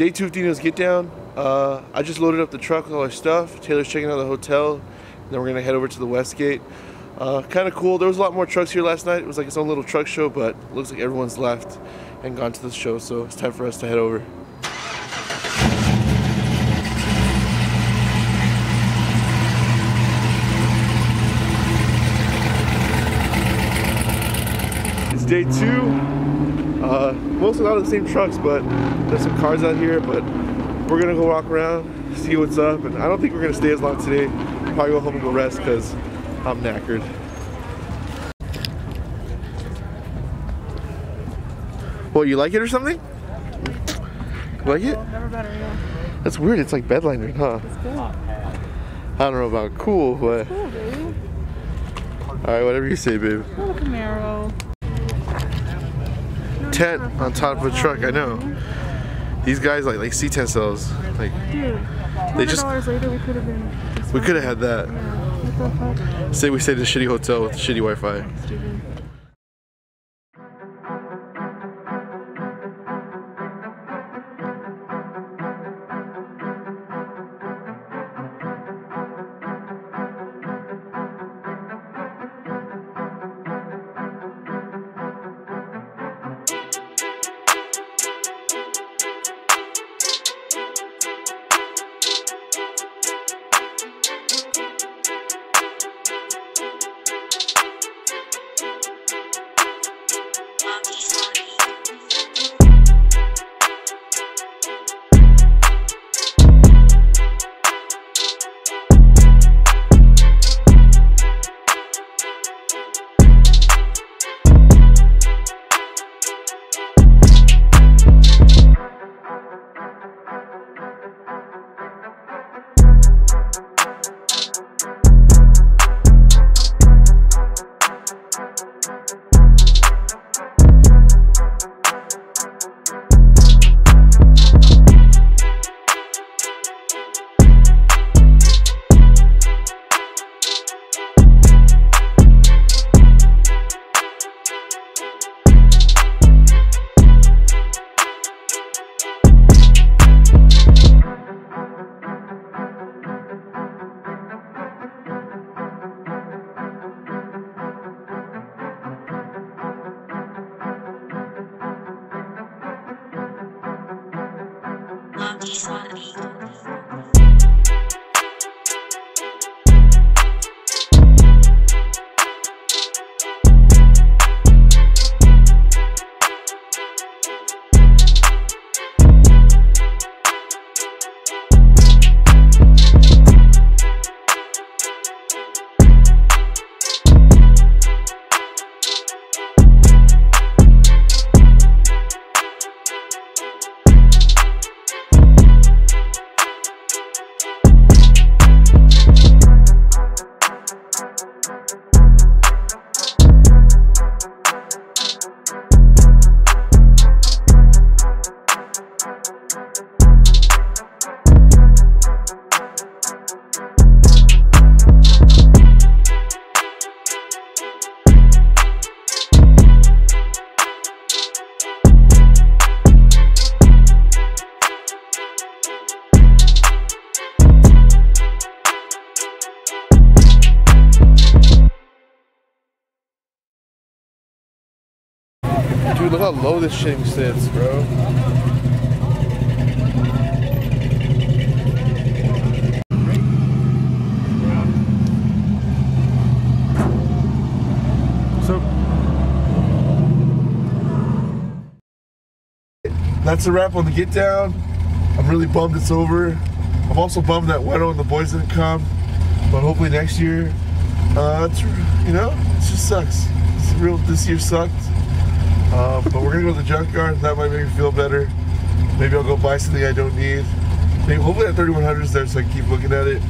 day two of Dino's Git Down. Uh, I just loaded up the truck with all our stuff. Taylor's checking out the hotel. And then we're gonna head over to the Westgate. Uh, kind of cool. There was a lot more trucks here last night. It was like its own little truck show, but looks like everyone's left and gone to the show. So it's time for us to head over. It's day two. Uh, mostly not the same trucks, but there's some cars out here. But we're gonna go walk around, see what's up, and I don't think we're gonna stay as long today. Probably go home and go rest because I'm knackered. What, you like it or something? Like it? Never better, yeah. That's weird. It's like bedliner, huh? It's good. I don't know about cool, but Cool, all right, whatever you say, babe. Little Camaro. Tent on top of a truck. I know. These guys like like C10 cells. Like Dude, They just- $100 later we could have been. we could have had that. Yeah. What the fuck? Say we stayed in a shitty hotel with shitty Wi-Fi. Stupid. Dude, look how low this thing sits, bro. So that's a wrap on the get down. I'm really bummed it's over. I'm also bummed that Wedo and the boys didn't come, but hopefully next year. Uh, you know, it just sucks. It's real. This year sucked. Um, but we're gonna go to the junkyard. That might make me feel better. Maybe I'll go buy something I don't need. Maybe hopefully that 3100 is there so I can keep looking at it.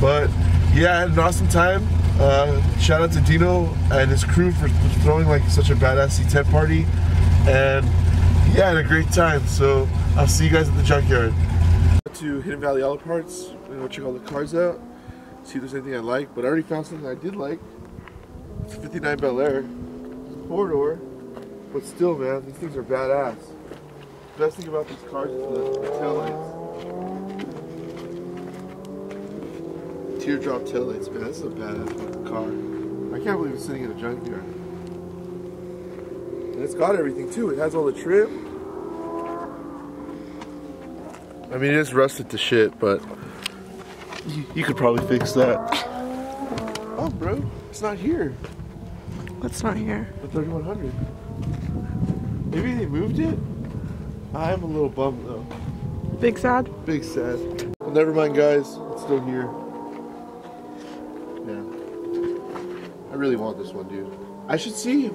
But yeah, I had an awesome time. Uh, shout out to Dino and his crew for throwing like such a badass C10 party. And yeah, I had a great time. So I'll see you guys at the junkyard. To Hidden Valley Auto Parts. I'm gonna go check all the cars out. See if there's anything I like. But I already found something I did like. It's a 59 Bel Air. Four door. But still, man, these things are badass. The best thing about these cars is the tail lights. Teardrop tail lights, man. This is a badass fucking car. I can't believe it's sitting in a junkyard. And it's got everything too. It has all the trim. I mean, it is rusted to shit, but you, you could probably fix that. Oh, bro, it's not here. What's not here? The 3100. Maybe they moved it? I am a little bummed though. Big sad? Big sad. Well, never mind, guys. It's still here. Yeah. I really want this one, dude. I should see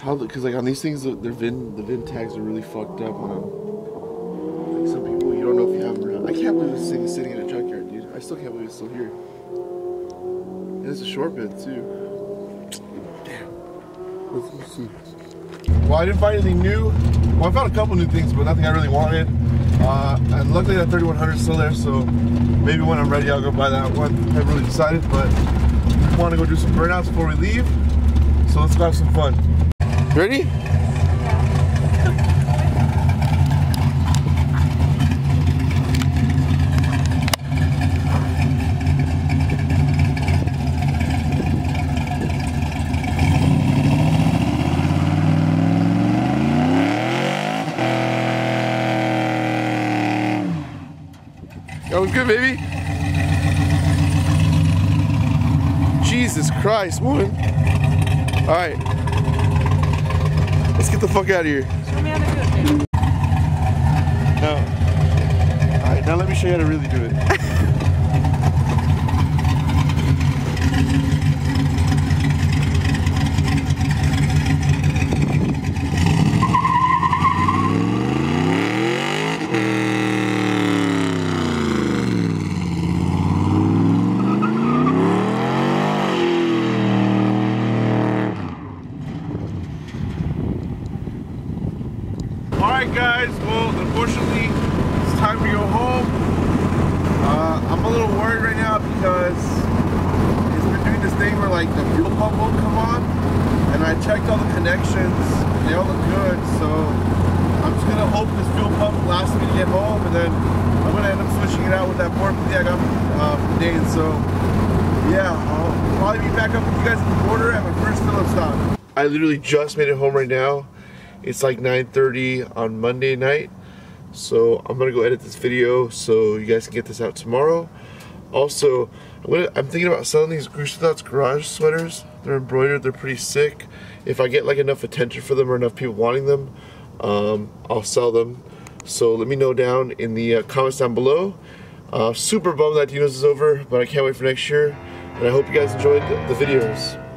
how, the because like on these things, the- their VIN, the VIN tags are really fucked up on them. Like some people, you don't know if you have them around. I can't believe this thing is sitting in a junkyard, dude. I still can't believe it's still here. And it's a short bed too. Damn. Let's, let's see. Well, I didn't find anything new. Well, I found a couple new things, but nothing I really wanted. Uh, and luckily that 3100 is still there, so maybe when I'm ready, I'll go buy that one. I haven't really decided, but I want to go do some burnouts before we leave. So let's go have some fun. Ready? Good, baby. Jesus Christ, woman. All right. Let's get the fuck out of here. Show me how to do it. No. All right, now let me show you how to really do it. All right, guys. Well, unfortunately, it's time to go home. Uh, I'm a little worried right now because it's been doing this thing where like the fuel pump won't come on, and I checked all the connections. They all look good, so I'm just gonna hope this fuel pump lasts me to get home, and then I'm gonna end up switching it out with that port I got uh, from Dane. So yeah, I'll probably be back up with you guys at the border at my first fill-up stop. I literally just made it home right now. It's like 9:30 on Monday night. So I'm gonna go edit this video so you guys can get this out tomorrow. Also, I'm, thinking about selling these Thoughts garage sweaters. They're embroidered, they're pretty sick. If I get like enough attention for them or enough people wanting them, um, I'll sell them. So let me know down in the uh, comments down below. Uh, super bummed that Dino's is over, but I can't wait for next year. And I hope you guys enjoyed the videos.